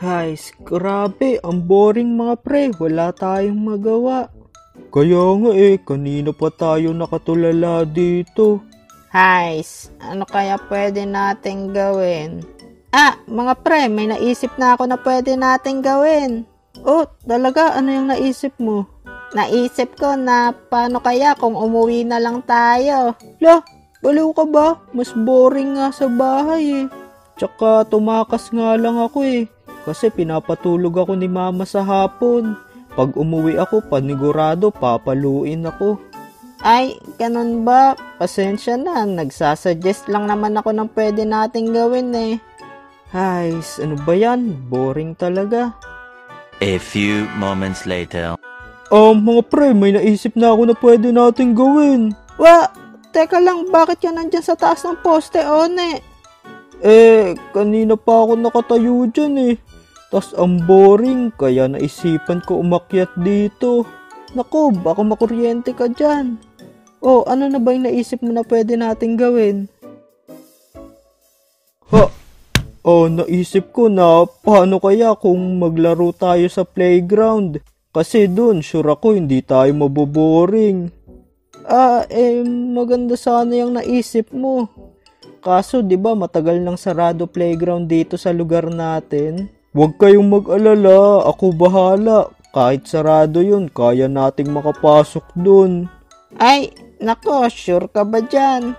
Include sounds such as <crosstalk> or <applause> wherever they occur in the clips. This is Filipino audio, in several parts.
Hay, grabe, ang boring mga pre, wala tayong magawa. Kaya nga eh, kanina pa tayo nakatulala dito. Hays, ano kaya pwede nating gawin? Ah, mga pre, may naisip na ako na pwede nating gawin. Oh, talaga, ano yung naisip mo? Naisip ko na paano kaya kung umuwi na lang tayo. Lah, baliw ka ba? Mas boring nga sa bahay eh. Tsaka tumakas nga lang ako eh. Kasi pinapatulog ako ni mama sa hapon. Pag umuwi ako, panigurado, papaluin ako. Ay, ganun ba? Pasensya na, nagsasuggest lang naman ako ng pwede nating gawin eh. Ay, ano ba yan? Boring talaga. A few moments later. Um, mga pre, may naisip na ako na pwede nating gawin. Wa, teka lang, bakit yan nandyan sa taas ng poste, One? Eh, kanina pa ako nakatayo dyan eh. Tas ang boring, kaya naisipan ko umakyat dito. Nako, baka makuryente ka dyan. Oh, ano na ba yung naisip mo na pwede nating gawin? Ha? Oh, naisip ko na paano kaya kung maglaro tayo sa playground. Kasi dun, sure ako hindi tayo maboboring. Ah, eh, maganda sana yung naisip mo. Kaso, di ba matagal nang sarado playground dito sa lugar natin? Huwag kayong mag-alala, ako bahala. Kahit sarado yun, kaya nating makapasok dun. Ay, nako, sure ka ba dyan?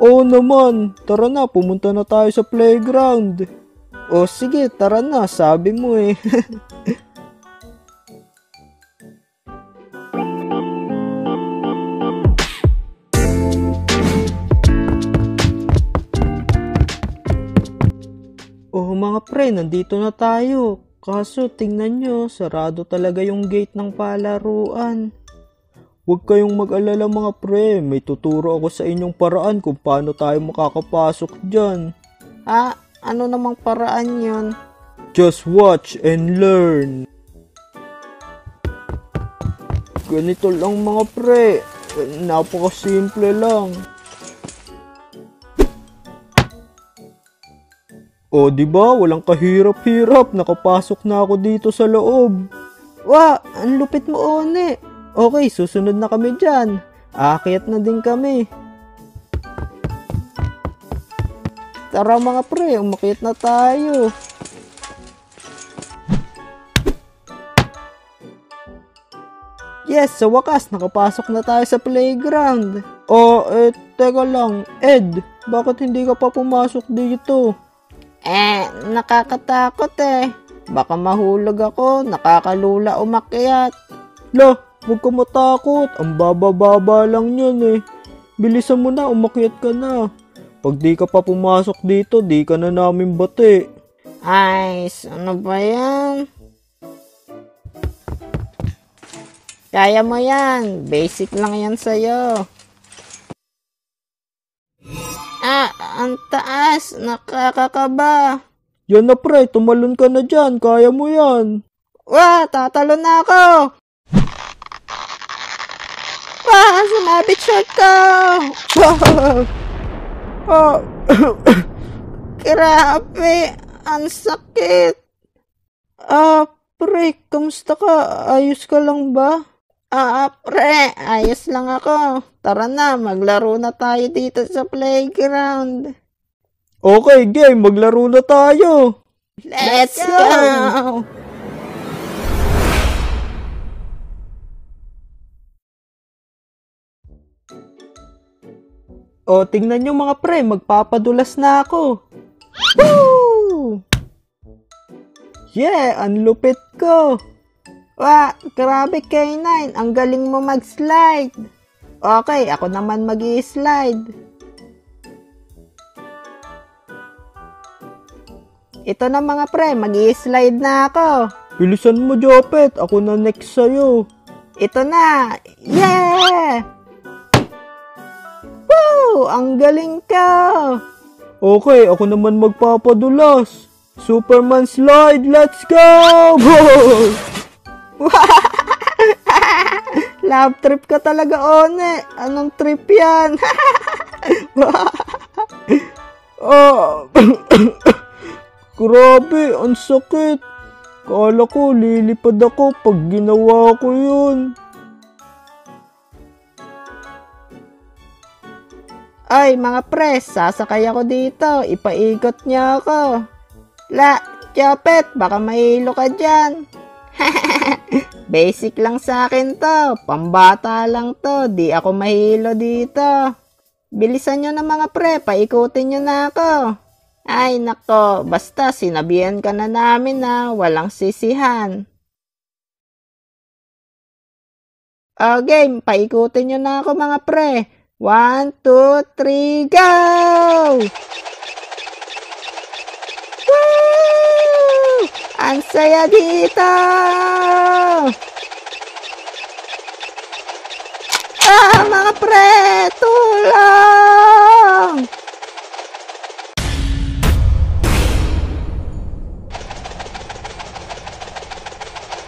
Oo naman, tara na, pumunta na tayo sa playground. O sige, tara na, sabi mo eh. <laughs> mga pre, nandito na tayo. Kaso tingnan nyo, sarado talaga yung gate ng palaruan. Huwag kayong mag-alala mga pre, may tuturo ako sa inyong paraan kung paano tayo makakapasok dyan. Ah, ano namang paraan yun? Just watch and learn. Ganito lang mga pre, napakasimple lang. O, di ba? Walang kahirap-hirap. Nakapasok na ako dito sa loob. Wa, ang lupit mo, One. Okay, susunod na kami dyan. Aakyat na din kami. Tara mga pre, umakyat na tayo. Yes, sa wakas, nakapasok na tayo sa playground. Oh, eh, teka lang. Ed, bakit hindi ka pa pumasok dito? Eh, nakakatakot eh. Baka mahulog ako, nakakalula umakyat. Lah, huwag ka matakot. Ang baba-baba lang yun eh. Bilisan mo na, umakyat ka na. Pag di ka pa pumasok dito, di ka na namin bati. Ay, ano ba yan? Kaya mo yan. Basic lang yan sa'yo. Ah, ang taas. Nakakakaba. Yan na pre, tumalon ka na dyan. Kaya mo yan. Wah, tatalo na ako. Wah, sumabit short ko. Ah, <coughs> Grabe, ang sakit. ah, pre, kamusta ka? Ayos ka lang ba? Ah, pre, ayos lang ako. Tara na, maglaro na tayo dito sa playground. Okay, game. Maglaro na tayo. Let's go! O, tingnan nyo mga pre, magpapadulas na ako. Woo! Yeah, ang lupit ko. Wah, grabe K9, ang galing mo mag-slide. Okay, ako naman mag slide Ito na mga pre, mag slide na ako. Bilisan mo, Jopet. Ako na next sa'yo. Ito na! Yeah! Woo! Ang galing ko! Okay, ako naman magpapadulas. Superman slide, let's go! <laughs> <laughs> Love trip ka talaga, One. Anong trip yan? ah, <laughs> <coughs> grabe, ang sakit. Kala ko lilipad ako pag ginawa ko yun. Ay, mga pres, sasakay ako dito. Ipaikot niyo ako. La, Chopet, baka mahilo ka dyan. <laughs> Basic lang sa akin to. Pambata lang to. Di ako mahilo dito. Bilisan nyo na mga pre. Paikutin nyo na ako. Ay, nako. Basta sinabihan ka na namin na walang sisihan. O game, paikutin nyo na ako mga pre. One, two, three, go! Woo! Ang saya dito! Ah, mga pre! Tulong!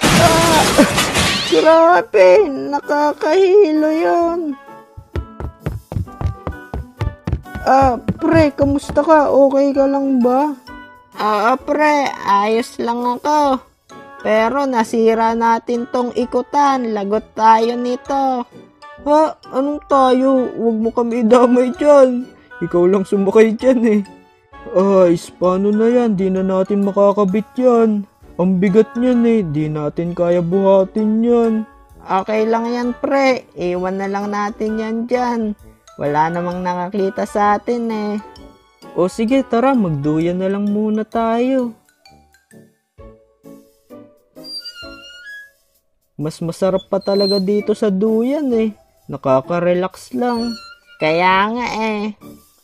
Ah, grabe! Nakakahilo yun! Ah, pre, kamusta ka? Okay ka lang ba? Oo, pre, ayos lang ako. Pero nasira natin tong ikutan. Lagot tayo nito. Ha? Anong tayo? Huwag mo kami idamay dyan. Ikaw lang sumakay dyan eh. Ay, paano na yan? Di na natin makakabit yan. Ang bigat niyan eh. Di natin kaya buhatin yan. Okay lang yan, pre. Iwan na lang natin yan dyan. Wala namang nakakita sa atin eh. O sige, tara, magduyan na lang muna tayo. Mas masarap pa talaga dito sa duyan eh. Nakaka-relax lang. Kaya nga eh.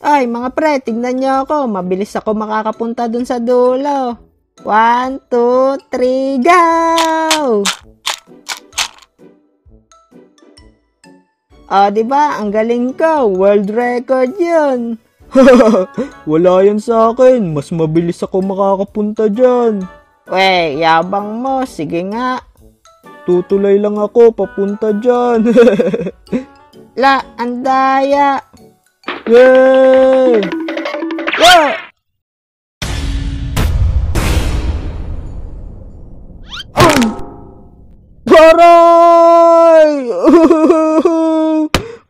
Ay, mga pre, tignan nyo ako. Mabilis ako makakapunta dun sa dulo. One, two, three, go! Oh, di ba? Ang galing ko. World record yun. <laughs> Wala yan sa akin. Mas mabilis ako makakapunta dyan. We, yabang mo. Sige nga. Tutulay lang ako papunta dyan. <laughs> La, andaya. Yay! Wow! Paray!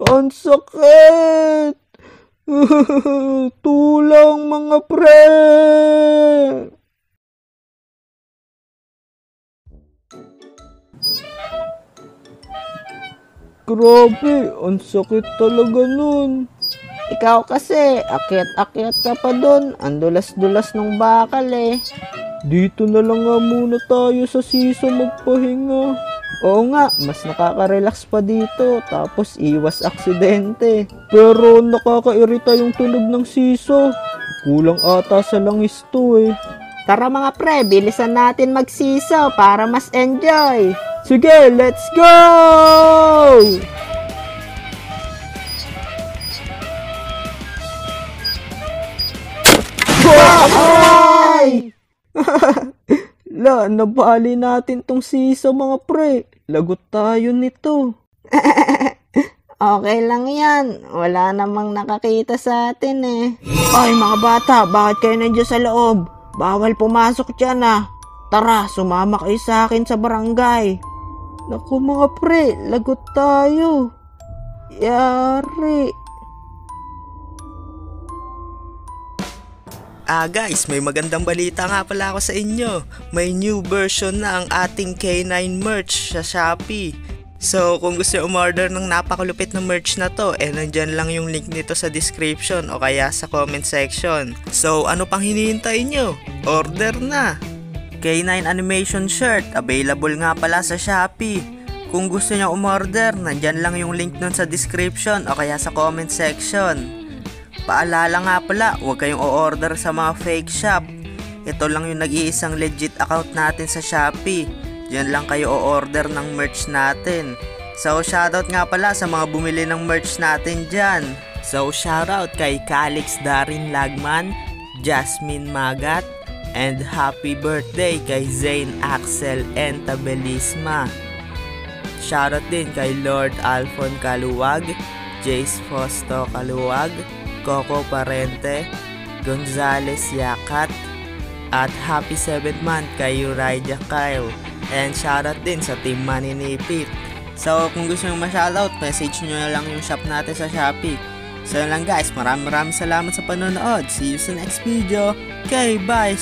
Ang sakit! <laughs> Tulang mga pre! Grabe, ang sakit talaga nun. Ikaw kasi, akyat-akyat ka pa dun. Ang dulas-dulas ng bakal eh. Dito na lang nga muna tayo sa siso magpahinga. Oo nga, mas nakaka-relax pa dito. Tapos iwas aksidente. Pero nakakairita yung tunog ng siso. Kulang ata sa langis to eh. Tara mga pre, bilisan natin magsiso para mas enjoy. Sige, let's go! Ay! <laughs> La, nabali natin tong siso mga pre. Lagot tayo nito. <laughs> Okay lang yan. Wala namang nakakita sa atin eh. Ay mga bata, bakit kayo nandiyan sa loob? Bawal pumasok dyan ah. Tara, sumama kayo sa akin sa barangay. Naku mga pre, lagot tayo. Yari. Ah guys, may magandang balita nga pala ako sa inyo. May new version na ang ating K9 merch sa Shopee. So, kung gusto umorder ng napakalupit na merch na to, eh nandyan lang yung link nito sa description o kaya sa comment section. So, ano pang hinihintay nyo? Order na! K9 animation shirt, available nga pala sa Shopee. Kung gusto nyo umorder, nandyan lang yung link nun sa description o kaya sa comment section. Paalala nga pala, huwag kayong o-order sa mga fake shop. Ito lang yung nag-iisang legit account natin sa Shopee. Diyan lang kayo o-order ng merch natin. So, shoutout nga pala sa mga bumili ng merch natin dyan. So, shoutout kay Calix Darin Lagman, Jasmine Magat, and happy birthday kay Zane Axel Entabelisma. Shoutout din kay Lord Alfon Kaluwag, Jace Fosto Kaluwag, Coco Parente, Gonzales Yakat, At happy 7th month kay Uriah Kyle. And shoutout din sa Team Money ni Pete. So kung gusto nyo ma-shoutout, message nyo na lang yung shop natin sa Shopee. So yun lang guys, maraming maraming salamat sa panonood. See you sa next video. Okay, bye!